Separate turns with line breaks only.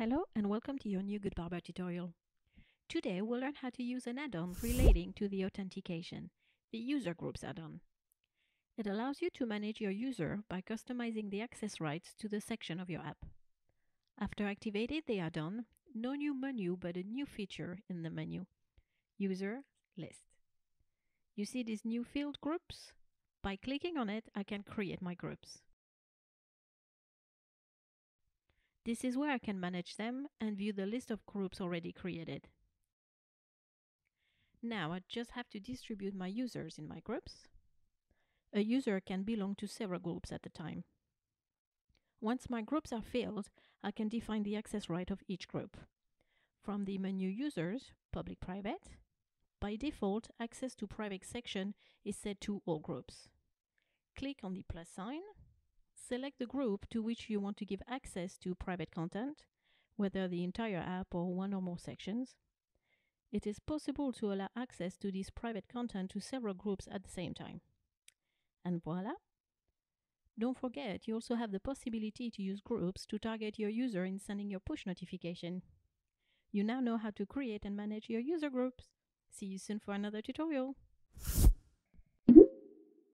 Hello and welcome to your new GoodBarber tutorial. Today we'll learn how to use an add-on relating to the authentication, the User Groups add-on. It allows you to manage your user by customizing the access rights to the section of your app. After activating the add-on, no new menu but a new feature in the menu, User List. You see these new field groups? By clicking on it, I can create my groups. This is where I can manage them and view the list of groups already created. Now I just have to distribute my users in my groups. A user can belong to several groups at a time. Once my groups are filled, I can define the access right of each group. From the menu Users, Public-Private, by default, access to private section is set to all groups. Click on the plus sign Select the group to which you want to give access to private content, whether the entire app or one or more sections. It is possible to allow access to this private content to several groups at the same time. And voila! Don't forget, you also have the possibility to use groups to target your user in sending your push notification. You now know how to create and manage your user groups. See you soon for another tutorial.